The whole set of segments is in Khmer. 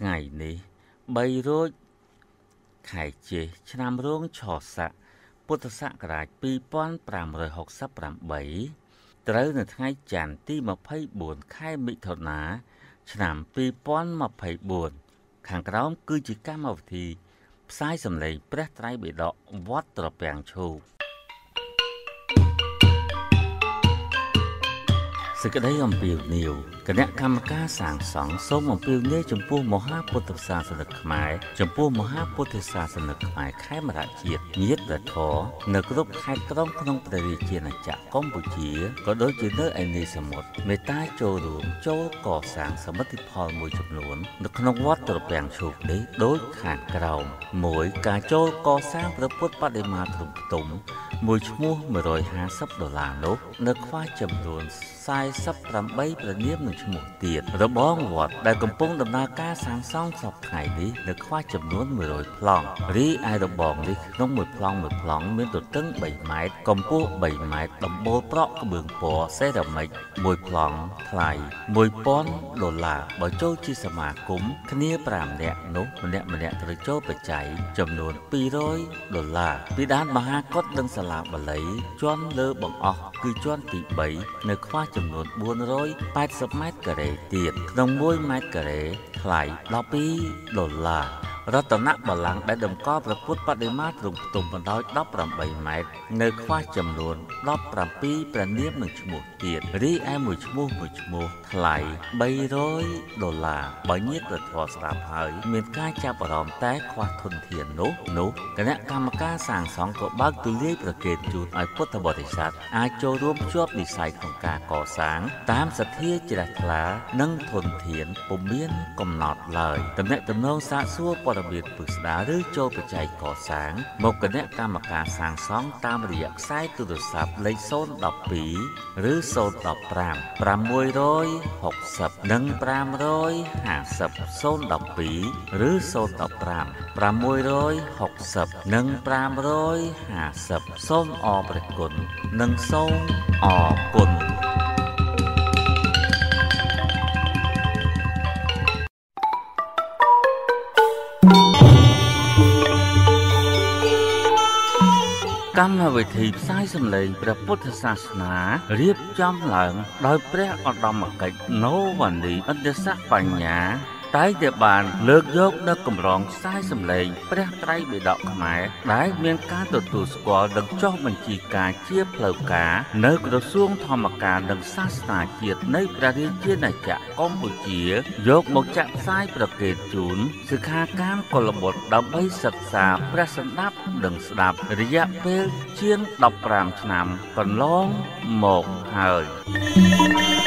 ថ្ងៃនេះ3រោចខែចេសឆ្នាំរោងឆស័កពុទ្ធសករាជ2568ត្រូវនៅថ្ងៃច័ន្ទទី24ខែមិថុនា ឆ្នាំ2024ខាងក្រោមគឺជាកម្មវិធី ផ្សាយសម្លេងព្រះត្រៃបិដកវត្តត្រពាំងឈូកសេចក្តីអំពាវនាវ គណៈកម្មការសាងសង់សូមអំពាវនាវចំពោះមហាពុទ្ធសាសនិកខ្មែរចំពោះមហាពុទ្ធសាសនិកខ្មែរខេមរៈជាតិញាតិធរនៅគ្រប់ខេត្តក្រុងក្នុងព្រះរាជាណាចក្រកម្ពុជាក៏ដូចជានៅឯនីសមុទ្រមេត្តាចូលរួមចូលកសាងសមិទ្ធផលមួយចំនួននៅក្នុងវត្តត្រពាំងឈូកនេះដូចខាងក្រោម1ការចូលកសាងព្រះពុទ្ធបដិមាទ្រង់ផ្ទុំមួយឈ្មោះ150ដុល្លារនោះនៅខ្វះចំនួន48ព្រះនាមនិងឈ្មោះទៀតរបងវត្តដែលកំពុងដំណើរការសាងសង់សពថ្ងៃនេះនៅខ្វះចំនួន100ប្លង់រីឯរបងនេះក្នុងមួយប្លង់មួយប្លង់មានទទឹង3ម៉ែត្រកម្ពស់3ម៉ែត្រដំបូលប្រក់ក្បឿងពណ៌សេរ៉ាមិចមួយប្លង់ថ្លៃ1000ដុល្លារបើចូលជាសមាគមគ្នា5នាក់នោះម្នាក់ម្នាក់ត្រូវចូលបច្ច័យចំនួន200ដុល្លារពីដានមហាកុដនិងសាលាបាលីជាន់លើបង្អស់គឺជាន់ទី3នៅខ្វះចំនួន480ម៉ែត្រការ៉េទៀតក្នុង1ម៉ែត្រការ៉េ ថ្លៃ12ដុល្លាររតនបល្ល័ង្កដែលតម្កល់ព្រះពុទ្ធបដិមាទ្រង់ផ្ទុំបណ្ដោយ18ម៉ែត្រនៅខ្វះចំនួន17ព្រះនាមនិងឈ្មោះទៀតរីឯមួយឈ្មោះមួយឈ្មោះថ្លៃ300ដុល្លារបើញាតិព្រះធម៌ស្រាប់ហើយមានការចាប់អារម្មណ៍តែខ្វះធនធាននោះនោះគណៈកម្មការសាងសង់ក៏បើកទូលាយប្រកេតជូនឲ្យពុទ្ធបរិស័ទអាចចូលរួមជាប់និស្ស័យក្នុងការកសាង តាមសទ្ធាជ្រះថ្លានិងធនធានពុំមានកំណត់ឡើយតំណែងតំណងសាកសួរព័ត៌មានពិស្ដារឬចូលបច្ច័យកសាងមកគណៈកម្មការសាងសង់តាមរយៈខ្សែទូរស័ព្ទលេខ012ឬ015 660និង550 012ឬ015 660និង550សូមអរព្រគុណនិងសូមអរគុណ កម្មវិធីផ្សាយសម្លេងព្រះពុទ្ធសាសនារៀបចំឡើង ដោយព្រះឧត្តមកិច្ចណូវ៉ានីអន្តស័កបញ្ញា តែងតែបានលើកយកនៅកម្រងខ្សែសម្លេងព្រះត្រៃបិដកខ្មែរដែលមានការទទួលស្គាល់និងចុះបញ្ជីការជាផ្លូវការនៅក្រសួងធម្មការនិងសាសនាជាតិនៃព្រះរាជាណាចក្រកម្ពុជាយកមកចាក់ផ្សាយប្រកេតជូនសិក្ខាកាមកុលបុត្រដើម្បីសិក្សាព្រះសម្ដាប់និងស្ដាប់រយៈពេលជាង15ឆ្នាំកន្លងមកហើយ thank you ទូល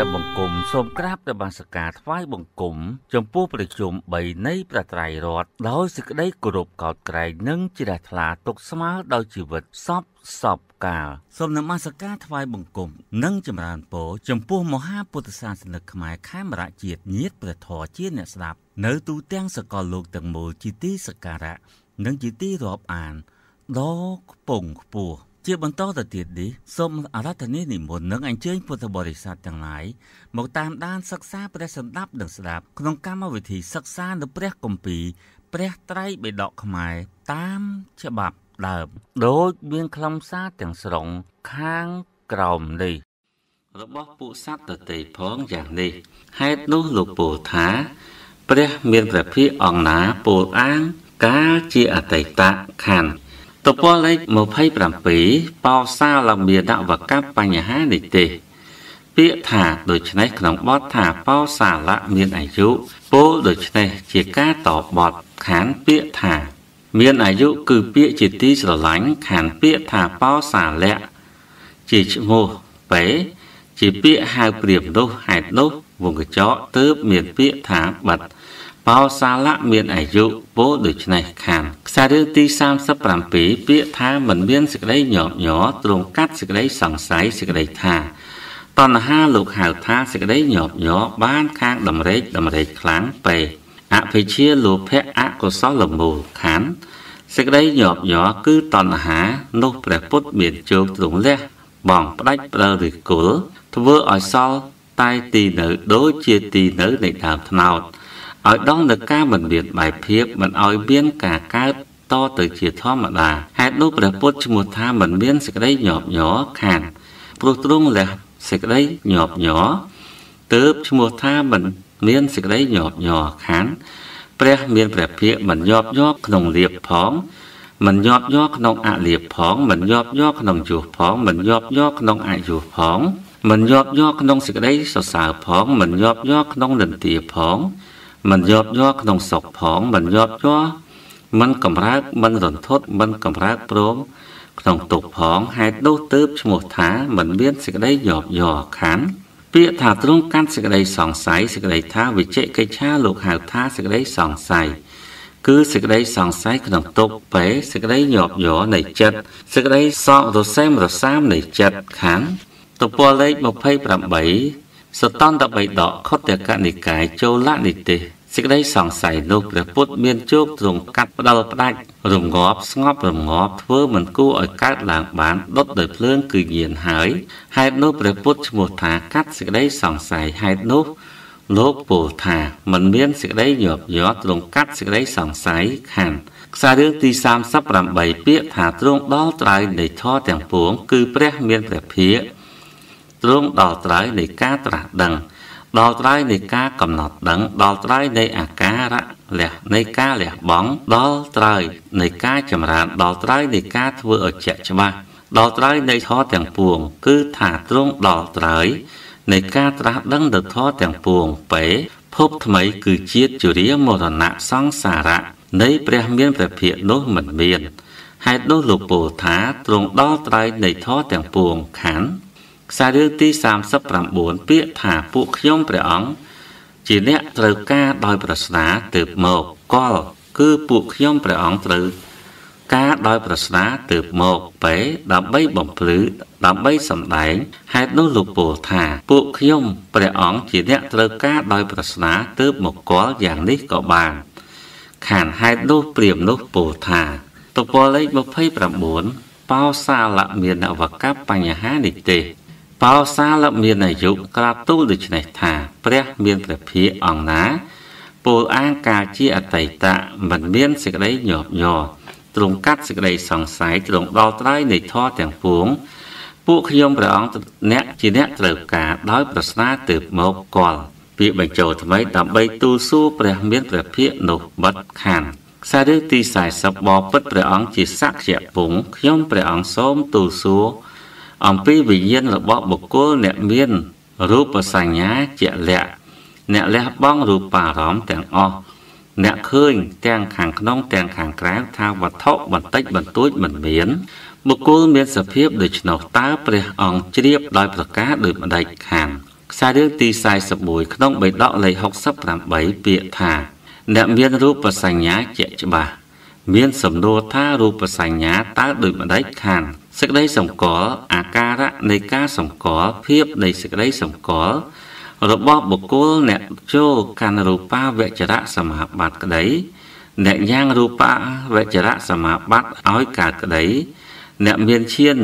ព្រះបង្គំសូមក្រាបព្រះបាសការថ្វាយបង្គំចំពោះប្រជុំ3នៃព្រះត្រៃរតន៍ដោយសេចក្តីគោរពកោតក្រែងនិងជ្រះថ្លាទុកស្មើដោយជីវិតសពសពកាលសូមនមស្ការថ្វាយបង្គំនិងចម្រើនពរចំពោះមហាពុទ្ធសាសនិកខ្មែរខេមរៈជាតិញាតព្រះធរជាអ្នកស្ដាប់នៅទូទាំងសកលលោកទាំងមូលជាទីសក្ការៈនិងជាទីរាប់អានដ៏ខ្ពង់ខ្ពស់ ជាបន្តទៅទៀតនេះសូមអារាធនានិមន្តនិងអញ្ជើញពុទ្ធបរិស័ទទាំងឡាយមកតាមដានសិក្សាព្រះសម្ដាប់និងស្ដាប់ក្នុងកម្មវិធីសិក្សានៅព្រះគម្ពីរព្រះត្រៃបិដកខ្មែរតាមច្បាប់ដើមដោយមានខ្លឹមសារទាំងស្រុងខាងក្រោមនេះរបស់ពួកសត្វតេផងយ៉ាងនេះហេតុនោះលោកពោលថា ព្រះមានព្រះភិក្ខអង្គណាពោលអាងកាលជាអតីតខណ្ឌ ទំព័រលេខ27បោសាលមាដវកបញ្ហានិទេស ពាក្យថាដូច្នេះក្នុងបទថាបោសាលៈមានអាយុពោលដូច្នេះជាការតបបទខានពាក្យថា មានអាយុគឺពាក្យជាទីស្រឡាញ់ខានពាក្យថាបោសាលៈជាឈ្មោះពេជាពាក្យហៅព្រាមនោះហេតុនោះវងកញ្ចក់ទើបមានពាក្យថាបិទ បោសាលៈមានអាយុពោដូច្នេះខានខ្សែរឿងទី37ពាក្យថាមិនមានសេចក្តីញោមញ័រទ្រង់កាត់សេចក្តីសង្ស័យសេចក្តីថាតណ្ហាលោកហៅថាសេចក្តីញោមញ័របានខាងដំរេកដំរេកខ្លាំងពេអភិជាលោភៈអកុសលមូលខណ្ឌសេចក្តីញោមញ័រគឺតណ្ហានោះព្រះពុទ្ធមានជោគទ្រង់លះបងផ្ដាច់ប្រើរិគុលធ្វើឲ្យសល់តែទីនៅដូចជាទីនៅនៃដើមថ្នោត ឲ្យដងនៅការមិនមានបែបភាពមិនឲ្យមានការកើតតទៅជាធម្មតាហេតុនោះព្រះពុទ្ធឈ្មោះថាមិនមានសេចក្តីញាប់ញ័រខានព្រោះទ្រង់លះសេចក្តីញាប់ញ័រទើបឈ្មោះថាមិនមានសេចក្តីញាប់ញ័រខានព្រះមានព្រះភិក្ខមិនញាប់ញ័រក្នុងលៀបផងមិនញាប់ញ័រក្នុងអលៀបផងមិនញាប់ញ័រក្នុងយុះផងមិនញាប់ញ័រក្នុងអយុះផងមិនញាប់ញ័រក្នុងសេចក្តីសរសើរផងមិនញាប់ញ័រក្នុងនន្ទាផង មិនញាប់ញ័រក្នុងសុខផងមិនញាប់ញ័រមិនកម្រើកមិនរន្ធត់មិនកម្រើកព្រមក្នុងទុកផងហេតុនោះទើបឈ្មោះថាមិនមានសេចក្តីញាប់ញ័រខានពាក្យថាទ្រង់កាន់សេចក្តីសង្ស័យសេចក្តីថាវិជិកិច្ឆាលោកហៅថាសេចក្តីសង្ស័យគឺសេចក្តីសង្ស័យក្នុងទុកពេសេចក្តីញាប់ញ័រនៃចិត្តសេចក្តីសោករសេមរសាមនៃចិត្តខានតពលលេខ28 សតន្តបិដកខុទ្ទកនិកាយចូលនិទេសសេចក្តីសង្ស័យនោះព្រះពុទ្ធមានជោគទ្រង់កាត់ផ្ដាល់ផ្ដាច់រងាប់ស្ងប់រងាប់ធ្វើមិនគួរឲ្យកើតឡើងបានដុតដោយភ្លើងគឺញានហើយហេតុនោះព្រះពុទ្ធឈ្មោះថាកាត់សេចក្តីសង្ស័យហេតុនោះលោកពោលថាมันមានសេចក្តីញាប់ញ័រទ្រង់កាត់សេចក្តីសង្ស័យខានខ្សែរឿងទី38ពាក្យថាទ្រង់ដល់ត្រើយនៃធម៌ទាំងពួងគឺព្រះមានព្រះភិក្ខ ទ្រង់ដល់ត្រើយនៃការត្រាស់ដឹងដល់ត្រើយនៃការកំណត់ដឹងដល់ត្រើយនៃអាការៈលះនៃការលះបង់ដល់ត្រើយនៃការចម្រើនដល់ត្រើយនៃការធ្វើឲ្យជាក់ច្បាស់ដល់ត្រើយនៃធម៌ទាំងពួង គឺថាទ្រង់ដល់ត្រើយនៃការត្រាស់ដឹងទៅធម៌ទាំងពួងពេភពថ្មីគឺជាតិជរាមរណៈសង្សារៈនៃព្រះមានព្រះភិក្ខនោះមិនមានហេតុនោះលោកពោលថាទ្រង់ដល់ត្រើយនៃធម៌ទាំងពួងខណ្ឌ ខ្សែរឿងទី39ពាក្យថាពួកខ្ញុំព្រះអង្គជាអ្នកត្រូវការដោយប្រស្នាទើបមកកលគឺពួកខ្ញុំព្រះអង្គត្រូវការដោយប្រស្នាទើបមកពេដើម្បីបំភ្លឺដើម្បីសម្ដែងហេតុនោះលោកពោលថាពួកខ្ញុំព្រះអង្គជាអ្នកត្រូវការដោយប្រស្នាទើបមកកលយ៉ាងនេះក៏បានខានហេតុនោះព្រាមនោះពោលថាតពលលេខ29បោសាលមានអវកបញ្ហានិទេស បោសាលមានអាយុក្រាបទូលដូច្នេះថា ព្រះមានព្រះភិក្ខអង្គណាពោលអាងកាលជាអតីតមិនមានសេចក្តីញាប់ញ័រទ្រង់កាត់សេចក្តីសង្ស័យទ្រង់ដល់ត្រើយនៃធម៌ទាំងពួងពួកខ្ញុំព្រះអង្គអ្នកជាអ្នកត្រូវការដោយប្រស្នាទើបមកកលពាក្យបញ្ចូលថ្មីដើម្បីទូលសួរព្រះមានព្រះភិក្ខនោះបិទខានខ្សែរឿងទី40បបិទ្ធព្រះអង្គជាសក្យពងខ្ញុំព្រះអង្គសូមទូលសួរ អំពីវិញ្ញាណរបស់បុគ្គលអ្នកមានរូបសញ្ញាជាក់លាក់អ្នកលះបង់រូបារម្មណ៍ទាំងអស់អ្នកឃើញទាំងខាងក្នុងទាំងខាងក្រៅថាវត្ថុបន្តិចបន្តួចមិនមានបុគ្គលមានសភាពដូច្នោះតើព្រះអង្គជ្រាបដោយប្រការដោយម្ដេចខាងខ្សែរឿងទី41ក្នុងបេដកលេខ68ពាក្យថាអ្នកមានរូបសញ្ញាជាក់ច្បាស់មានសំណួរថារូបសញ្ញាតើដោយម្ដេចខាង សេចក្តីសម្គាល់អាការៈនៃការសម្គាល់ភាពនៃសេចក្តីសម្គាល់របស់បុគ្គលអ្នកចូលកាន់រូបាវចរៈសមាបត្តិក្តី អ្នកយ៉ាងរូបាវចរៈសមាបត្តិឲ្យកើតក្តី អ្នកមានឈាន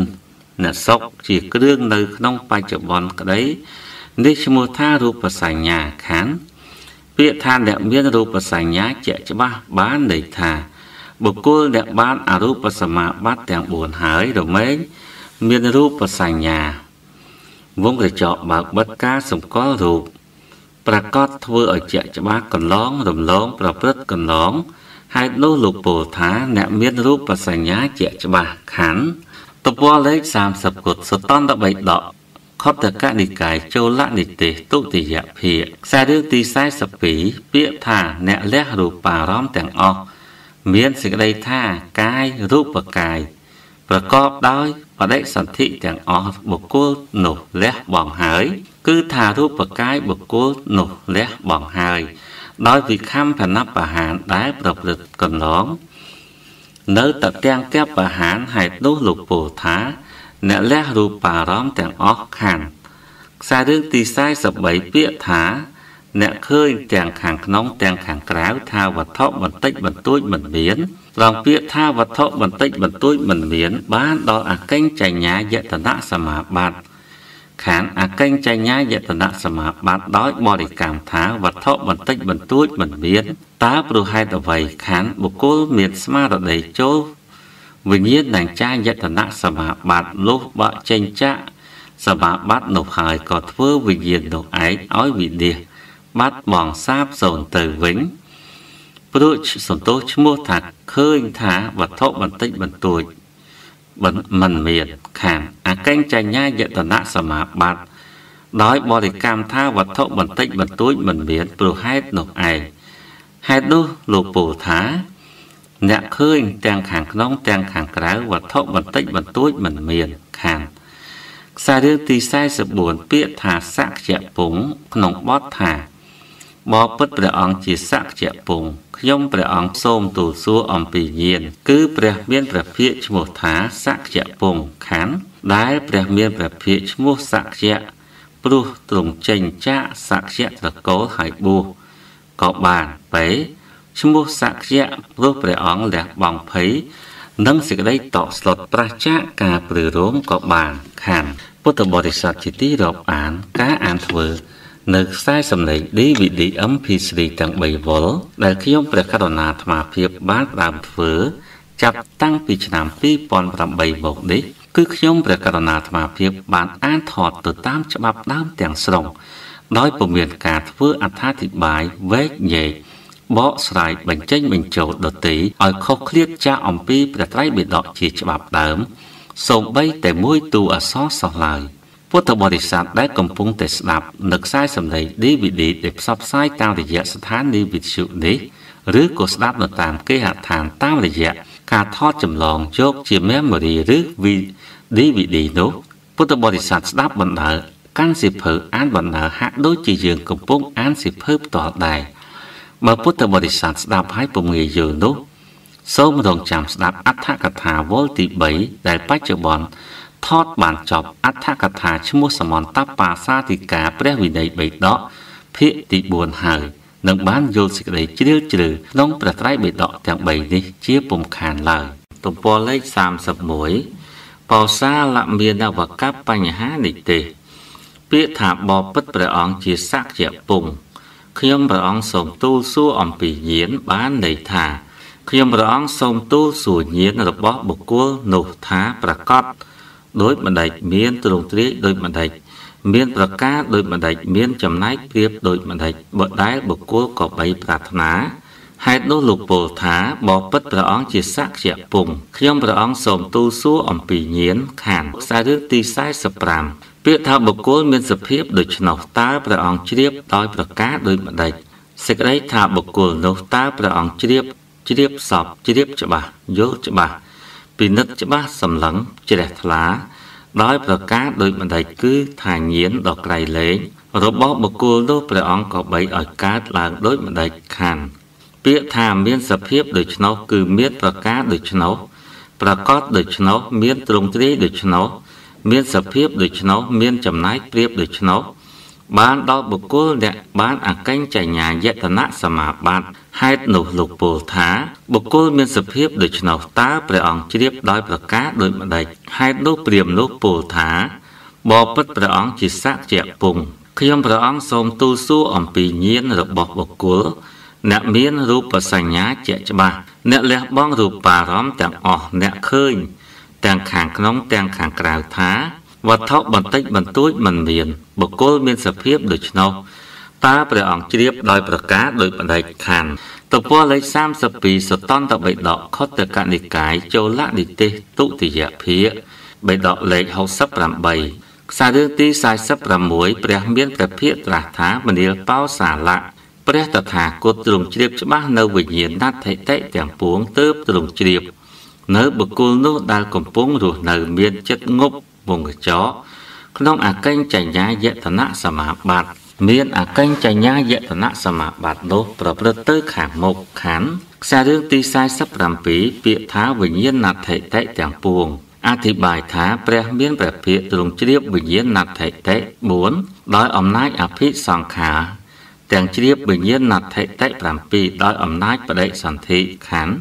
អ្នកសុកជាគ្រឿងនៅក្នុងបច្ចុប្បន្នក្តីនេះឈ្មោះថារូបសញ្ញាខណ្ឌពាក្យថាអ្នកមានរូបសញ្ញាជាក់ច្បាស់បានន័យថា បុគ្គលអ្នកបានអរូបសមាបត្តិទាំង4ហើយរមែងមានរូបសញ្ញា វងកញ្ចក់បើកបិទការសម្គាល់រូបប្រកាសធ្វើឲ្យជាក់ច្បាស់កន្លងរំលងប្រព្រឹត្តកន្លងហេតុនោះលោកពោលថាអ្នកមានរូបសញ្ញាជាក់ច្បាស់ខណ្ឌតពលលេខ30គុតសតន្តបិដកខតកនិកាយចូលនិទេសទុតិយភាគខ្សែរឿងទី42ពាក្យថាអ្នកលះរូបារម្មណ៍ទាំងអស់ មានសេចក្តីថាកាយរូបកាយប្រកបដោយបដិសន្ធិទាំងអស់បុគ្គលនោះលះបង់ហើយ គឺថារូបកាយបុគ្គលនោះលះបង់ហើយ ដោយវិខំផណបហានដែលប្រព្រឹត្តកន្លង នៅតទាំងកបហានហេតុនោះលោកពោលថា អ្នកលះរូបារម្មណ៍ទាំងអស់ខានខ្សែរឿងទី43ពាក្យថា អ្នកឃើញទាំងខាងក្នុងទាំងខាងក្រៅថាវត្ថុបន្តិចបន្តួចមិនមានត្រង់ពាក្យថាវត្ថុបន្តិចបន្តួចមិនមាន បានដល់អកិញ្ចញ្ញាយតនៈសមាបត្តិខានអកេញចញ្ញាយតនៈសមាបត្តិដោយបរិកម្មថាវត្ថុបន្តិចបន្តួចមិនមានតើព្រោះហេតុអ្វីខានបុគ្គលមានស្មារតីចូលវិញ្ញាណនឹងចាយតនៈសមាបត្តិលុះបកចេញចាក់សមាបត្តិនោះហើយក៏ធ្វើវិញ្ញាណនោះឯងឲ្យវិនិច្ឆ័យ បាត់បង់សាបសូន្យទៅវិញព្រោះសន្តោសឈ្មោះថាឃើញថាវត្ថុបន្តិចបន្តួចមិនមានខាងអកេញចញ្ញាយតនៈសមាបត្តិដោយបរិកម្មថាវត្ថុបន្តិចបន្តួចមិនមានព្រោះហេតុនោះឯងហេតុនោះលោកពោលថាអ្នកឃើញទាំងខាងក្នុងទាំងខាងក្រៅវត្ថុបន្តិចបន្តួចមិនមានខាងខ្សែរឿងទី44ពាក្យថាសក្យពងក្នុងបទថា បបិទ្ធព្រះអង្គជាសក្យពងខ្ញុំព្រះអង្គសូមទូលសួរអំពីញាណគឺព្រះមានព្រះភិក្ខឈ្មោះថាសក្យពងខណ្ឌដែលព្រះមានព្រះភិក្ខឈ្មោះសក្យព្រោះទ្រង់ចេញចាកសក្យត្រកូលហើយបួសក៏បានបែឈ្មោះសក្យព្រោះព្រះអង្គលះបង់ភ័យនិងសេចក្តីតក់ស្លុតប្រះចាកការព្រឺរោមក៏បានខានពុទ្ធបរិស័ទជាទីរាប់អានការអានធ្វើ នៅខ្សែសំឡេង DVD MP3 ទាំង3វ៉ុលដែលខ្ញុំព្រះករុណាអាត្មាភាពបានផ្ដើមធ្វើ ចាប់តាំងពីឆ្នាំ2008មកនេះគឺខ្ញុំព្រះករុណាអាត្មាភាព បានអានថតទៅតាមច្បាប់ដើមទាំងស្រុងដោយពុំមានការធ្វើអត្ថាធិប្បាយវែកញែកបកស្រាយបញ្ចេញបញ្ចូលដតីឲ្យខុសឃ្លាតចាស់អំពីព្រះត្រៃបិដកជាច្បាប់ដើមសូម្បីតែមួយតួអក្សរសោះឡើយ ពុទ្ធបរិស័ទដែលកំពុងតែស្ដាប់នៅខ្សែសំឡេង DVD ដែលផ្សព្វផ្សាយតាមរយៈស្ថានីយ៍វិទ្យុនេះឬក៏ស្ដាប់នៅតាមគេហដ្ឋានតាមរយៈការថតចម្លងយកជា memory ឬ DVD នោះពុទ្ធបរិស័ទស្ដាប់បណ្ដើកាន់សិភៅអានបណ្ដើហាក់ដូចជាយើងកំពុងអានសិភៅផ្ទាល់ដែរបើពុទ្ធបរិស័ទស្ដាប់ហើយពុំងាយយល់នោះសូមរងចាំស្ដាប់អត្ថកថាវល់ទី3ដែលបច្ចុប្បន្ន ថតបានចប់អត្ថកថាឈ្មោះសមន្តបាសាទិកាព្រះវិន័យបេដកភាគទី4ហើយនឹងបានយល់សេចក្តីជ្រាលជ្រៅក្នុងព្រះត្រៃបិដកទាំង3នេះជាពុំខានឡើយទំព័រលេខ31បោសាលមានវកបញ្ហានិទេស ពាក្យថាបបិទ្ធព្រះអង្គជាសក្យពងខ្ញុំព្រះអង្គសូមទូលសួរអំពីញាណបានន័យថាខ្ញុំព្រះអង្គសូមទូលសួរញាណរបស់បុគ្គលនោះថាប្រកាស ដោយបណ្ដេចមានទ្រង់ទ្រាយដោយបណ្ដេចមានប្រការដោយបណ្ដេចមានចំណែកព្រៀបដោយបណ្ដេចបើដែលបុគ្គលក៏បីប្រាថ្នាហេតុនោះលោកពោលថាបបិទ្ធព្រះអង្គជាសក្យពងខ្ញុំព្រះអង្គសូមទូលសួរអំពីញាណខានខ្សែរឿងទី45ពាក្យថាបុគ្គលមានសភាពដូច្នោះតើព្រះអង្គជ្រាបដោយប្រការដោយបណ្ដេចសេចក្តីថាបុគ្គលនោះតើព្រះអង្គជ្រាបជ្រាបសពជ្រាបច្បាស់យល់ច្បាស់ ពិនិត្យច្បាស់សម្លឹងជ្រះថ្លា ដោយប្រការដោយបណ្ដេចគឺថាញៀនដ៏ក្រៃលែងរបស់បុគ្គលនោះព្រះអង្គក៏បីឲ្យកើតឡើងដោយបណ្ដេចខានពាក្យថាមានសភាពដូច្នោះគឺមានប្រការដូច្នោះប្រកបដូច្នោះមានទ្រង់ទ្រាយដូច្នោះមានសភាពដូច្នោះមានចំណាយព្រៀបដូច្នោះបានដល់បុគ្គលអ្នកបានអកញ្ចញ្ញាយតនៈសមាបត្តិ ហេតុនោះលោកពោលថា បុគ្គលមានសភាពដូច្នោះតើព្រះអង្គជ្រាបដោយប្រការដូចម្ដេចហេតុនោះព្រាមនោះពោលថាបបិទ្ធព្រះអង្គជាសក្យពងខ្ញុំព្រះអង្គសូមទូលសួរអំពីញាណរបស់បុគ្គលអ្នកមានរូបសញ្ញាជាក់ច្បាស់អ្នកលះបង់រូបារម្មណ៍ទាំងអស់អ្នកឃើញ ទាំងខាងក្នុងទាំងខាងក្រៅថាវត្ថុបន្តិចបន្តួចមិនមានបុគ្គលមានសភាពដូច្នោះ តើព្រះអង្គជ្រាបដោយប្រការដោយបដិខណ្ឌទំព័រលេខ32សតន្តបិដកខុទ្ទកនិកាយចូលនិទេសទុតិយភាគបិដកលេខ68ខ្សែរឿងទី46ព្រះមានព្រះភិក្ខត្រាស់ថាមនាលបោសាលៈព្រះតថាគតទ្រង់ជ្រាបច្បាស់នៅវិញ្ញាណដ្ឋិតិទាំងពួងទើបទ្រង់ជ្រាប នៅបុគ្គលនោះដែលកំពុងរស់នៅមានចិត្តងប់វងកញ្ចក់ក្នុងអកិញ្ចញ្ញាយតនៈសមាបត្តិ មានអកិញ្ចញ្ញាយតនៈសមាបត្តិនោះប្រព្រឹត្តទៅខាងមុខខណ្ឌខ្សែរឿងទី47ពាក្យថាវិញ្ញាណដ្ឋិតិទាំងពួងអធិប្បាយថាព្រះមានព្រះភិក្ខទ្រង់ជ្រាបវិញ្ញាណដ្ឋិតិ4ដោយអំណាចអភិសង្ខារទាំងជ្រាបវិញ្ញាណដ្ឋិតិ7ដោយអំណាចបដិសន្ធិខណ្ឌ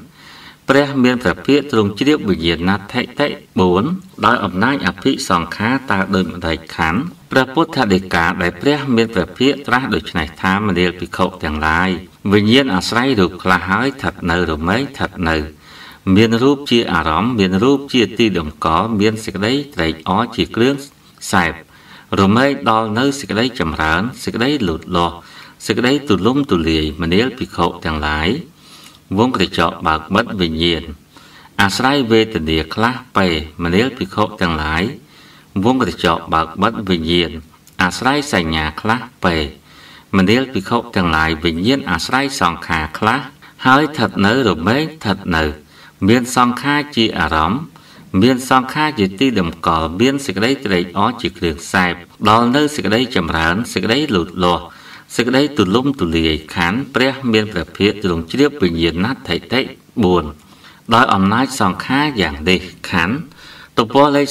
ព្រះមានព្រះភិក្ខទ្រង់ជ្រាបវិញ្ញាណដ្ឋិតិ4ដោយអំណាចអភិសង្ខារតើដោយម្ដេចខណ្ឌព្រះពុទ្ធដីកាដែលព្រះមានព្រះភិក្ខត្រាស់ដូច្នេះថាមនាលភិក្ខុទាំងឡាយវិញ្ញាណអាស្រ័យរូបខ្លះហើយស្ថិតនៅរមែងស្ថិតនៅ មានរូបជាអារម្មណ៍មានរូបជាទីតម្កល់មានសេចក្តីត្រេកអរជាគ្រឿងសែបរមែងដល់នៅសេចក្តីចម្រើនសេចក្តីលូតលាស់សេចក្តីទូលំទូលាយមនាលភិក្ខុទាំងឡាយ វងក្រចកបើកបិទវិញ្ញាណអាស្រ័យវេទនាខ្លះពេមនាលភិក្ខុទាំងឡាយវងក្រចកបើកបិទវិញ្ញាណអាស្រ័យសញ្ញាខ្លះពេមនាលភិក្ខុទាំងឡាយវិញ្ញាណអាស្រ័យសង្ខារខ្លះហើយស្ថិតនៅរមែងស្ថិតនៅ មានសង្ខារជាអារម្មណ៍មានសង្ខារជាទីតម្កល់មានសេចក្តីត្រេកអរជាគ្រឿងសែបដល់នៅសេចក្តីចម្រើនសេចក្តីលូតលាស់ សេចក្តីទូលំទូលាយខណ្ឌព្រះមានព្រះភិក្ខទ្រង់ជ្រាបវិញ្ញាណដ្ឋិតិ4ដោយអំណាចសង្ខារយ៉ាងនេះខណ្ឌទំព័រលេខ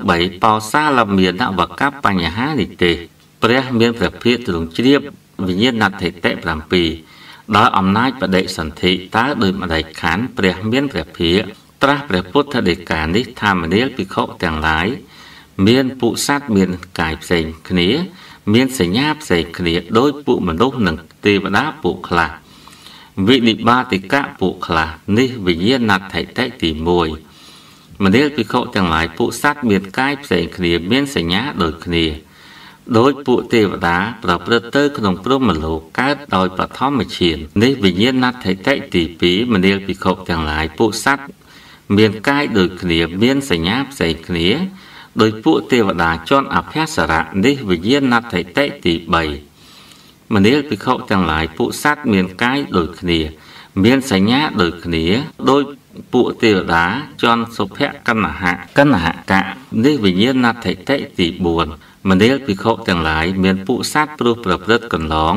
33បោសាលមានវកបញ្ហានិទេស ព្រះមានព្រះភិក្ខទ្រង់ជ្រាបវិញ្ញាណដ្ឋិតិ7ដោយអំណាចបដិសន្ធិតើដោយម្ដេចខណ្ឌព្រះមានព្រះភិក្ខត្រាស់ព្រះពុទ្ធដីកានេះថាមនាលភិក្ខុទាំងឡាយមានពុស័តមានកាយផ្សេងគ្នា មានសញ្ញាផ្សេងគ្នាដោយពួកមនុស្សនិងទេវតាពួកខ្លះវិនិបាតិកៈពួកខ្លះនេះវិញ្ញាណដ្ឋិតិទី1មនាលភិក្ខុទាំងឡាយពួកសត្វមានកាយផ្សេងគ្នាមានសញ្ញាដូចគ្នាដោយពួកទេវតាប្រព្រឹត្តទៅក្នុងព្រហ្មលោកកើតដោយបឋមឈាននេះវិញ្ញាណដ្ឋិតិទី2មនាលភិក្ខុទាំងឡាយពួកសត្វមានកាយដូចគ្នាមានសញ្ញាផ្សេងគ្នា ដោយពួកទេវតាជន់អភស្សរៈនេះវិញ្ញាណដ្ឋិតិទី3មនាលភិក្ខុទាំងឡាយពួកសត្វមានកាយដូចគ្នា មានសញ្ញាដូចគ្នាដោយពួកទេវតាជន់សុភកណ្ណហៈកណ្ណហកៈនេះវិញ្ញាណដ្ឋិតិទី4មនាលភិក្ខុទាំងឡាយមានពួកសត្វព្រោះប្រព្រឹត្តកន្លង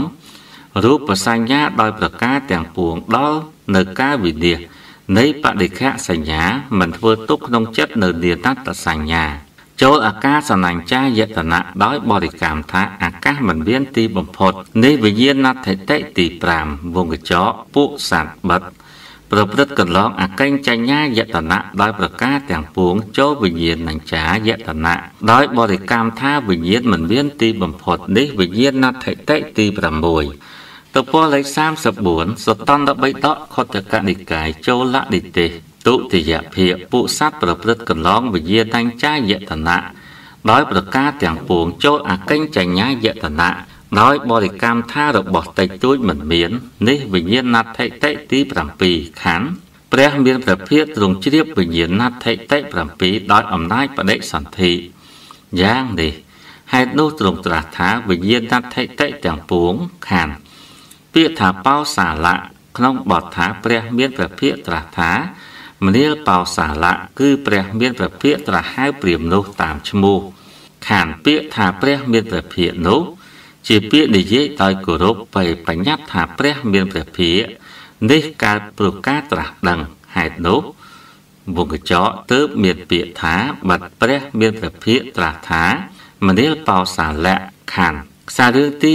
រូបសញ្ញាដោយប្រការទាំងពួងដល់នៅការវិនិច្ឆ័យនៃបដិខៈសញ្ញាមិនធ្វើទុកក្នុងចិត្តនៅនាណតសញ្ញា ចូលអាកាសណញ្ចាយតនៈដោយបរិកម្មថាអាកាសមិនមានទីបំផុតនេះវិញ្ញាណដ្ឋិតិទី5វងកញ្ចក់ពួកសត្វបិទប្រព្រឹត្តកន្លងអកញ្ចញ្ញាយតនៈដោយប្រការទាំងពួងចូលវិញ្ញាណញ្ចាយតនៈដោយបរិកម្មថាវិញ្ញាណមិនមានទីបំផុតនេះវិញ្ញាណដ្ឋិតិទី6តពលលេខ34សតន្តបិដកខុទ្ទកនិកាយចូលលនិទេសទុតិយភាពពួកសត្វប្រព្រឹត្តកន្លងវិញ្ញាណញ្ចាយតនៈដោយប្រការទាំងពួងចូលអកិញ្ចញ្ញាយតនៈដោយបរិកម្មថារបស់តិចតួចមិនមាន នេះវិញ្ញាណដ្ឋិតិទី7ខណ្ឌព្រះមានព្រះភិក្ខទ្រង់ជ្រាបវិញ្ញាណដ្ឋិតិ7ដោយអំណាចបដិសន្ធិយ៉ាងនេះហេតុនោះទ្រង់ត្រាស់ថាវិញ្ញាណដ្ឋិតិទាំងពួងខណ្ឌពាក្យថាបោសាលៈក្នុងបទថាព្រះមានព្រះភិក្ខត្រាស់ថា មនាលបោសាលៈគឺព្រះមានព្រះភិក្ខត្រាស់ហៅព្រាមនោះតាមឈ្មោះខានពាក្យថាព្រះមានព្រះភិក្ខនោះ ជាពាក្យនិយាយដោយគោរពបេបញ្ញត្តិថាព្រះមានព្រះភិក្ខនេះកើតប្រការត្រាស់ដឹងហេតុនោះវងកញ្ចក់ទើបមានពាក្យថាបាត់ព្រះមានព្រះភិក្ខត្រាស់ថាមនាលបោសាលៈខានខ្សែរឿងទី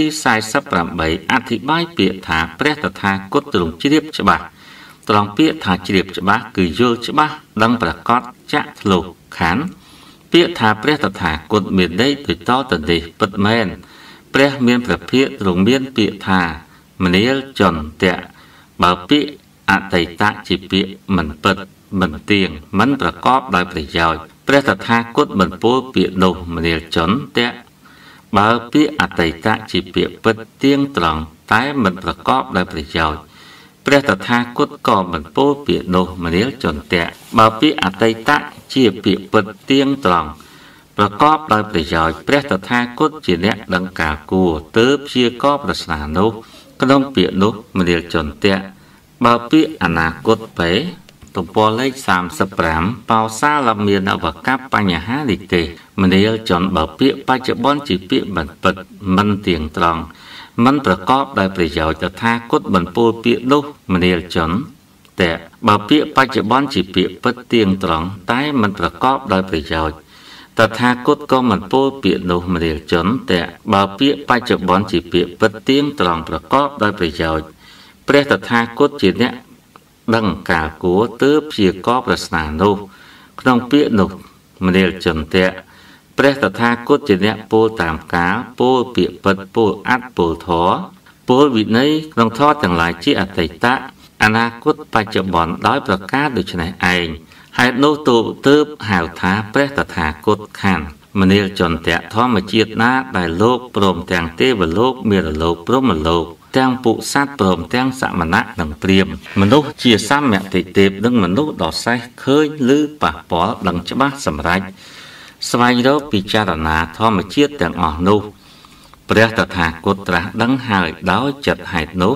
48អធិប្បាយពាក្យថាព្រះតថាគតទ្រង់ជ្រាបច្បាស់ ត្រង់ពាក្យថាជ្រាបច្បាស់គឺយល់ច្បាស់ដឹងប្រកបចាក់ធ្លុះខណ្ឌពាក្យថាព្រះតថាគតមានន័យដូចតទៅនេះពិតមែនព្រះមានព្រះភិក្ខទ្រង់មានពាក្យថាមនាលចន្ទៈបើពាក្យអតីតជាពាក្យមិនពិតមិនទៀងមិនប្រកបដោយប្រយោជន៍ព្រះតថាគតមិនពោលពាក្យនោះមនាលចន្ទៈបើពាក្យអតីតជាពាក្យពិតទៀងត្រង់តែមិនប្រកបដោយប្រយោជន៍ ព្រះតថាគតក៏មិនពោលពាក្យនោះមនាលចន្ទៈបើពាក្យអតីតជាពាក្យពិតទៀងត្រង់ប្រកបដោយប្រយោជន៍ព្រះតថាគតជាអ្នកដឹងការគួរទើបជាកប្រស្នានោះក្នុងពាក្យនោះមនាលចន្ទៈបើពាក្យអនាគតពេទំព័រលេខ35បោសាលមានអវកបបញ្ហានិទេសមនាលចន្ទបើពាក្យបច្ចុប្បន្នជាពាក្យមិនពិតមិនទៀងត្រង់ មិនប្រកបដោយប្រយោជន៍តថាគតមិនពោលពាក្យនោះមនាលជនតែបើពាក្យបច្ចុប្បន្នជាពាក្យពិតទៀងត្រង់តែមិនប្រកបដោយប្រយោជន៍តថាគតក៏មិនពោលពាក្យនោះមនាលជនតែបើពាក្យបច្ចុប្បន្នជាពាក្យពិតទៀងត្រង់ប្រកបដោយប្រយោជន៍ព្រះតថាគតជាអ្នកដឹងកាលគួរទើបជាកប្រស្នានោះក្នុងពាក្យនោះមនាលចន្ទៈ ព្រះតថាគតជាអ្នកពោលតាមកាលពោលពាក្យពិតពោលអត្តពោលធរពោលវិន័យក្នុងធរទាំងឡាយជាអតីតអនាគតបច្ចុប្បន្នដោយប្រការដូច្នេះឯងហេតុនោះទូទើបហៅថាព្រះតថាគតខណ្ឌមនាលចន្ទៈធម្មជាតិណា ដែលលោកព្រមទាំងទេវលោកមេរលោកព្រមលោកទាំងពុសត្វព្រមទាំងសមណៈនិងព្រាមមនុស្សជាសមតិទេពនិងមនុស្សដ៏សេះឃើញឬប៉ះពាល់ដឹងច្បាស់សម្រេច ស្វែងរកពិចារណាធម្មជាតិទាំងអស់នោះព្រះតថាគតត្រាស់ដឹងហើយដោយចិត្តហេតុនោះ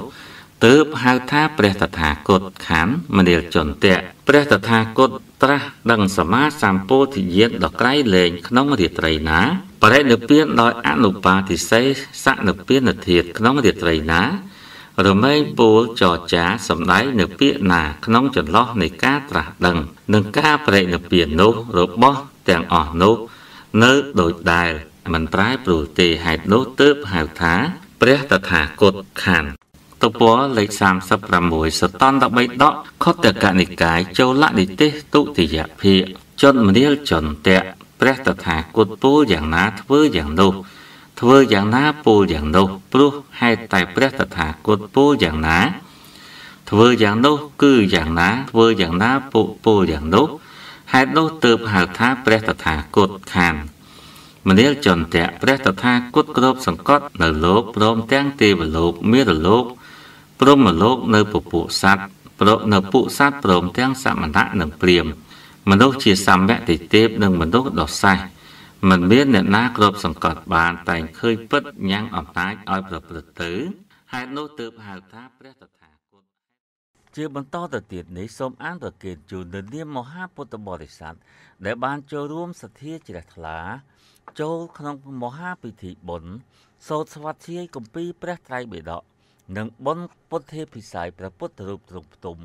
ទើបហៅថាព្រះតថាគតខណ្ឌមនាលចន្ទៈព្រះតថាគតត្រាស់ដឹងសមាសម្ពោធិយានដ៏ក្រៃលែងក្នុងរាត្រីណាបរិនិព្វានដោយអនុបាទិសេសនិព្វានធាតក្នុងរាត្រីណារមែងពូលចរចាសំដែងនៅពាក្យណា ក្នុងចន្លោះនៃការត្រាស់ដឹង និងការបរិនិព្វាននោះរបស់ ទាំងអស់នោះ នៅដូចដែលមិនប្រែប្រួលទេហេតុនោះទើបហៅថា ព្រះតថាគតខណ្ឌទំព័រលេខ36សតន្តបិដកខុទ្ទកនិកាយចូលនិទេសទុតិយភាគចន្ទមនាលចន្ទៈព្រះតថាគតពូលយ៉ាងណាធ្វើយ៉ាងនោះធ្វើយ៉ាងណាពូលយ៉ាងនោះព្រោះហេតុតែព្រះតថាគតពូលយ៉ាងណា ធ្វើយ៉ាងនោះគឺយ៉ាងណាធ្វើយ៉ាងណាពុពូលយ៉ាងនោះ ហេតុនោះទើបហៅថាព្រះតថាគតខានមនាលចន្ទៈព្រះតថាគតគ្រប់សង្កត់នៅលោកព្រមទាំងទេវលោកមេរលោកព្រមលោកនៅពពួកសัตว์ប្រនៅពួកសัตว์ព្រមទាំងសមណៈនិងព្រាមមនុស្សជាសម្យតិទេពនិងមនុស្សដ៏សេះមិនមានអ្នកណាគ្របសង្កត់បានតែងឃើញពិតញ៉ាំងអំណាចឲ្យប្រព្រឹត្តទៅហេតុនោះទើបហៅថាព្រះតថាគត ជាបន្តទៅទៀតនេះសូមអានប្រកេតជូននៅនាមមហាពុទ្ធបរិស័ទដែលបានចូលរួមសទ្ធាជ្រះថ្លា ចូលក្នុងមហាពិធីបុណ្យសូត្រស្វាធ្យាយគម្ពីរព្រះត្រៃបិដកនិងបុណ្យពុទ្ធេពិស័យព្រះពុទ្ធរូបទ្រង់ផ្ទុំ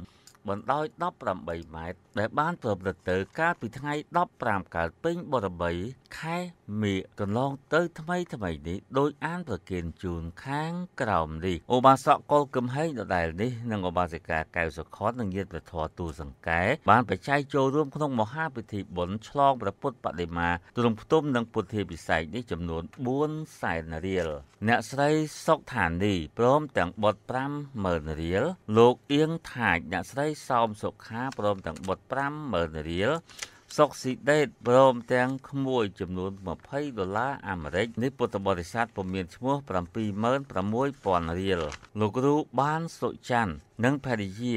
បណ្ដោយ18ម៉ែត្រដែលបានប្រព្រឹត្តទៅកាលពីថ្ងៃ15កើតពេញបរបីខែមេកន្លងទៅថ្មីថ្មីនេះដោយអានប្រគិនជូនខាងក្រោមនេះឧបាសកកុលគឹមហេងដដែលនេះនិងឧបាសិកាកៅសុខតនិងញាតិព្រះធរទូសង្កែបានបច្ច័យចូលរួមក្នុងមហាពិធីបុណ្យឆ្លងព្រះពុទ្ធបដិមាទ្រង់ផ្ទុំនិងពុទ្ធិពិស័យនេះចំនួន4សែនរៀលអ្នកស្រីសុកឋានីព្រមទាំងបុត្រ50000រៀលលោកអៀងថាចអ្នកស្រីសោមសុខាព្រមទាំងបុត្រ50000រៀល សុកស៊ីដេតព្រមទាំងក្មួយចំនួន20ដុល្លារអាមេរិកនេះពុទ្ធបរិស័ទពុំមានឈ្មោះ76000រៀលលោកគ្រូបានសុច័ន្ទនិងភរិយា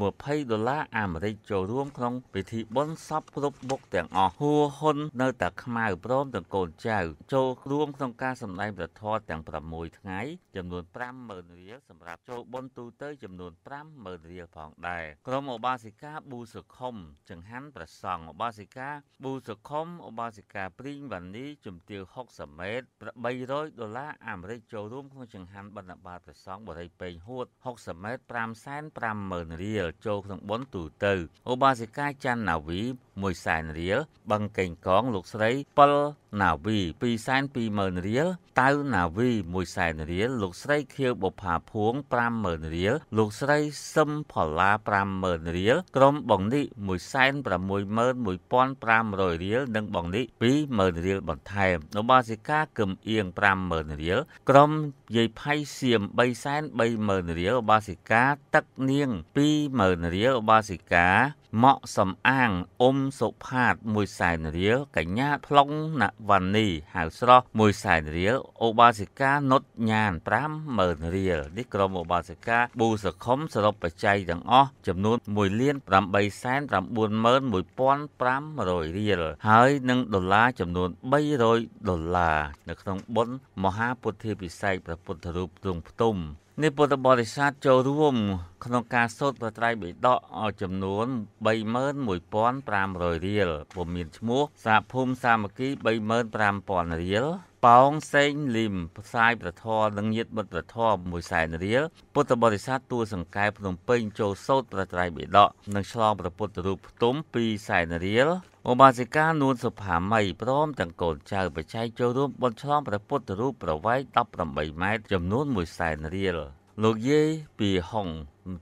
20ដុល្លារអាមេរិកចូលរួមក្នុងពិធីបុណ្យសពគ្រប់មុខទាំងអស់ហួហ៊ុននៅតែខ្មៅព្រមទាំងកូនចៅចូលរួមក្នុងការសម្ដែងព្រះធម៌ទាំង6ថ្ងៃចំនួន50000រៀលសម្រាប់ចូលបុណ្យទូទៅចំនួន50000រៀលផងដែរក្រុមឧបាសិកាប៊ូសុខុមចង្ហាន់ប្រសង់ឧបាសិកាប៊ូសុខុមឧបាសិកាព្រីងវ៉ានីជំទាវ60ម៉ែត្រ300ដុល្លារអាមេរិកចូលរួមក្នុងចង្ហាន់បណ្ឌបាតប្រសង់បរិយពេញហួត60ម៉ែត្រ5 150,000រៀលចូលក្នុងបុណ្យទូទៅឧបាសិកាច័ន្ទណាវី1សែនរៀលបឹងកេងកងលោកស្រីប៉ុលណាវី220,000រៀលតៅណាវី1សែនរៀលលោកស្រីខៀវបុផាភួង50,000រៀលលោកស្រីសឹមផល្លា50,000រៀលក្រុមបងនេះ161,500រៀលនិងបងនេះ20,000រៀលបន្ថែមឧបាសិកាគឹមអៀង50,000រៀលក្រុមយាយផៃសៀម330,000រៀលឧបាសិកាទឹកនាង20000រៀលឧបាសិកា ម៉ក់សំអាងអ៊ុំសុផាត1សែនរៀលកញ្ញាប្លុងណវណ្ណីហៅស្រស់1សែនរៀលឧបាសិកានុតញ៉ាន50000រៀលនេះក្រុមឧបាសិកាប៊ូសខុមសរុបបច្ច័យទាំងអស់ចំនួន1លាន8សែន91500រៀលហើយនឹងដុល្លារចំនួន300ដុល្លារនៅក្នុងបុណ្យមហាពុទ្ធាពិសេសព្រះពុទ្ធរូបទ្រង់ផ្ទុំ នេះពុទ្ធបរិស័ទចូលរួម ក្នុងការសូត្រប្រត្រៃបិដកចំនួន31500រៀលពុំមានឈ្មោះសាភូមិសាមគ្គី35000រៀល ប៉ោងសេងលីមផ្សាយប្រធរនិងញាតមិត្តប្រធរ1សែនរៀលពុទ្ធបរិស័ទទួសង្កែភ្នំពេញចូលសូត្រប្រត្រៃបិដកនិងឆ្លងព្រះពុទ្ធរូបផ្ទុំ2សែនរៀលឧបាសិកានួនសុផាមីព្រមទាំងកូនចៅបច្ច័យចូលរួមបន់ឆ្លងព្រះពុទ្ធរូបប្រវែង18ម៉ែត្រចំនួន1សែនរៀលលោកយាយពីហុង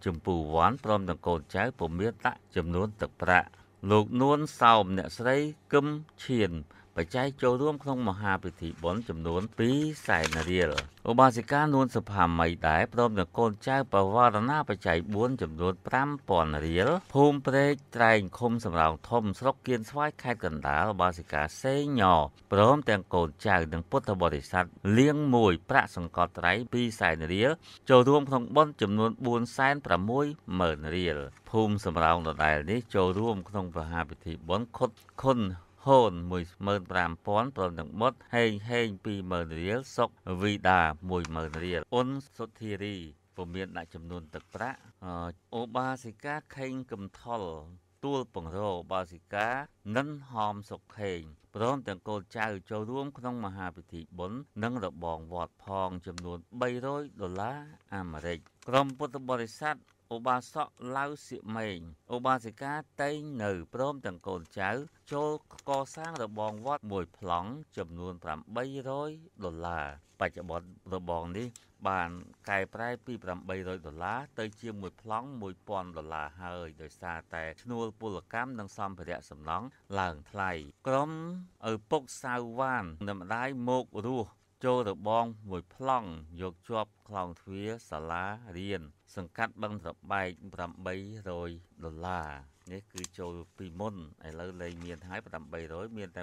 ចម្ពូវ័នព្រមទាំងកូនចៅពុំមានដាក់ចំនួនទឹកប្រាក់លោកនួនសោមអ្នកស្រីគឹមឈៀន បច្ច័យចូលរួមក្នុងមហាពិធីបុណ្យចំនួន2សែនរៀលឧបាសិកានួនសុផាមីដែរព្រមទាំងកូនចៅបវរណាបច្ច័យ4ចំនួន5000រៀលភូមិព្រែកត្រែងឃុំសំរោងធំស្រុកគៀនស្វាយខេត្តកណ្ដាលឧបាសិកាសេងញព្រមទាំងកូនចៅនិងពុទ្ធបរិស័ទលៀងមួយប្រាក់សង្កត់ត្រៃ2សែនរៀលចូលរួមក្នុងបុណ្យចំនួន4សែន6ម៉ឺនរៀលភូមិសំរោងដដែលនេះចូលរួមក្នុងមហាពិធីបុណ្យខុតខុន ហូន15000ព្រមទាំងមុតហេងហេង20000រៀលសុកវីដា10000រៀលអ៊ុនសុធារីពុំមានដាក់ចំនួនទឹកប្រាក់អូបាសិកាខេងកំថុលទួលពងរោបាសិកានិនហមសុខេងព្រមទាំងកូនចៅចូលរួមក្នុងមហាពិធីបុណ្យនិងរបងវត្តផងចំនួន300ដុល្លារអាមេរិកក្រុមពុទ្ធបរិស័ទ ឧបាសកឡៅសៀកម៉េងឧបាសិកាតែងនៅព្រមទាំងកូនចៅ ចូលកសាងរបងវត្តមួយប្លង់ចំនួន800ដុល្លារបច្ចុប្បន្នរបងនេះ បានកែប្រែពី800ដុល្លារទៅជាមួយប្លង់1000ដុល្លារហើយដោយសារតែឈ្នួលពលកម្មនិងសម្ភារៈសំណង់ឡើងថ្លៃក្រុមឪពុកសៅវ៉ាននិងម្ដាយមោករស់ ចូលរបងមួយប្លង់យកជាប់ខ្លោងទ្វារសាលារៀនសង្កាត់បឹងត្របែក800ដុល្លារនេះគឺចូលពីមុនឥឡូវលែងមានហើយ800មានតែ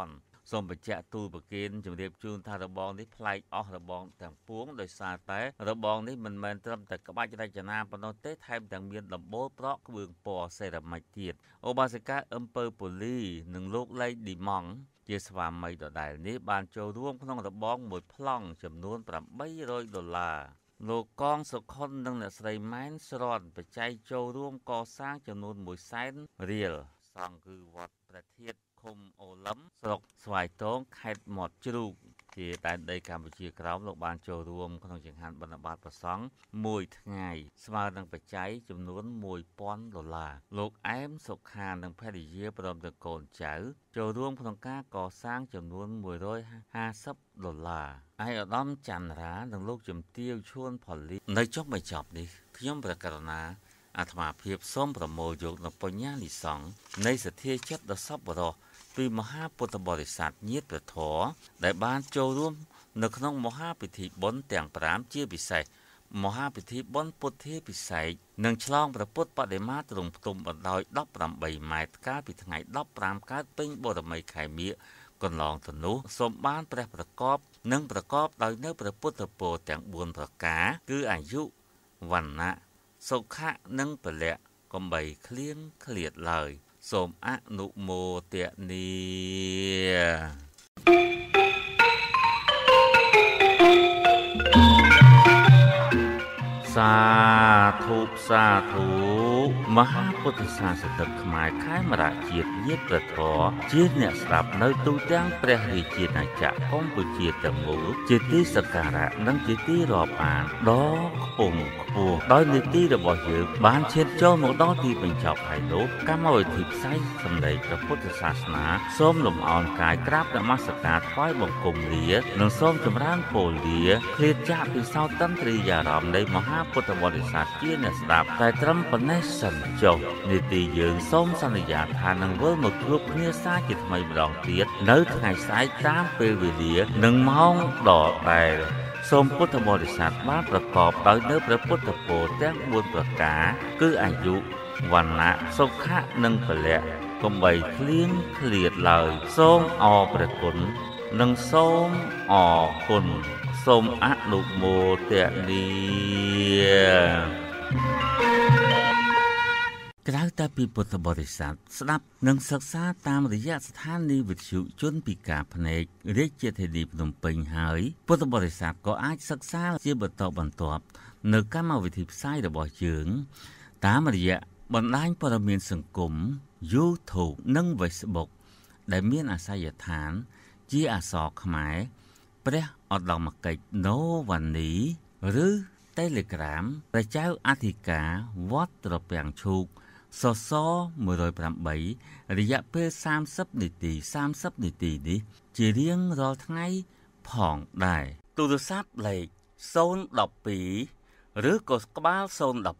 1000សូមបញ្ជាក់ទូលប្រគិនជម្រាបជូនថារបងនេះប្លែកអស់របងទាំងពួងដោយសារតែរបងនេះមិនមែនត្រឹមតែក្បាច់រចនាប៉ុណ្ណោះទេថែមទាំងមានដំបូលប្រក់គ្រឿងពណ៌សេរ៉ាមិចទៀតអូបាសិកាអឹមពើពូលីនិងលោកលេងឌីម៉ង់ ជាស្វាមីដដែលនេះបានចូលរួមក្នុងរបងមួយប្លង់ចំនួន800ដុល្លារលោកកងសុខុននិងអ្នកស្រីម៉ែនស្រន់បច្ច័យចូលរួមកសាងចំនួន1សែនរៀលសង់គឺវត្តព្រះធាតុឃុំអូឡឹមស្រុកស្វាយតងខេត្តមាត់ជ្រូក ជាដែនដីកម្ពុជាក្រោមលោកបានចូលរួមក្នុងចង្ហាន់បណ្ឌបាតប្រសង់មួយថ្ងៃស្មើនឹងបច្ច័យចំនួន1000ដុល្លារលោកអែមសុខានិងភរិយាព្រមទាំងកូនចៅចូលរួមក្នុងការកសាងចំនួន150ដុល្លារឯឧត្តមច័ន្ទរានិងលោកជំទាវឈួនផលីនៅចុងបញ្ចប់នេះខ្ញុំប្រកាសណាអាត្មាភាពសូមប្រមូលយកនៅបញ្ញានិសង្ឃនៃសទ្ធាចិត្តដ៏សប្បុរស ពីមហាពុទ្ធបរិស័ទញាតិព្រះធរដែលបានចូលរួម នៅក្នុងមហាពិធីបុណ្យទាំង5ជាពិសេសមហាពិធីបុណ្យពុទ្ធាពិសេសនឹងឆ្លងព្រះពុទ្ធបដិមាទ្រង់ផ្ទុំបណ្ដោយ18ម៉ែត្រកាលពីថ្ងៃ15កើតពេញបរមីខែមិញកន្លងទៅនោះសូមបានព្រះប្រកប និងប្រកបដោយនៅព្រះពុទ្ធពរទាំង4ប្រការ គឺអាយុវណ្ណៈសុខៈនិងពលៈកំបីឃ្លៀងឃ្លាតឡើយ សូមអនុមោទនាសាធុសាធុ មហាពុទ្ធសាសនិកខ្មែរខេមរៈជាតិញាតិប្រធរជាអ្នកស្ដាប់នៅទូទាំងព្រះរាជាណាចក្រកម្ពុជាទាំងមូលជាទីសក្ការៈនិងជាទីរាប់អានដ៏ខ្ពង់ខ្ពស់ដោយនីតិរបស់យើងបានឈានចូលមកដល់ទីបញ្ចប់ហើយនោះកម្មវិធីផ្សាយសម្ដែងព្រះពុទ្ធសាសនាសូមលំអរកាយក្រាបនមស្ការថ្វាយបង្គំលានិងសូមចម្រើនពរលាឃ្លាតចាកពីសោតន្ទ្រីយារម្មណ៍នៃមហាពុទ្ធបរិស័ទជាអ្នកស្ដាប់តែត្រឹមប៉ុណ្ណេះសិនចុះនីតិយើងសូមសន្យាថានឹងវិលមកជួបគ្នាសាជាថ្មីម្ដងទៀតនៅថ្ងៃស្អែកតាមពេលវេលានិងម៉ោងដដែលសូមពុទ្ធបរិស័ទបានប្រកបដោយនៅព្រះពុទ្ធពរទាំង4ប្រការគឺអាយុវណ្ណៈសុខៈនិងពលៈកុំបីឃ្លៀងឃ្លាតឡើយសូមអរព្រះគុណនិងសូមអរគុណសូមអនុមោទនា ក្រៅតែពីពុទ្ធបរិស័ទស្ដាប់និងសិក្សាតាមរយៈស្ថានីយវិទ្យុជនពិការភ្នែករាជធានីភ្នំពេញហើយពុទ្ធបរិស័ទក៏អាចសិក្សាជាបន្តបន្ទាប់នៅកម្មវិធីផ្សាយរបស់យើងតាមរយៈបណ្ដាញព័ត៌មានសង្គម YouTube និង Facebook ដែលមានអាសយដ្ឋាន ជាអក្សរខ្មែរព្រះឧត្តមកិច្ច Novani ឬ Telegram ព្រះចៅអធិការវត្តត្រពាំងឈូក សស108រយៈពេល30នាទី30នាទីនេះ ជារៀងរាល់ថ្ងៃផងដែរទូរស័ព្ទលេខ012ឬក៏ក្បាល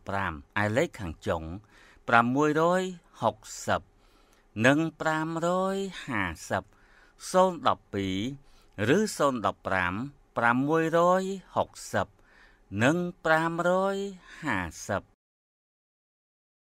015ឯលេខខាងចុង660និង550 012ឬ015 660និង550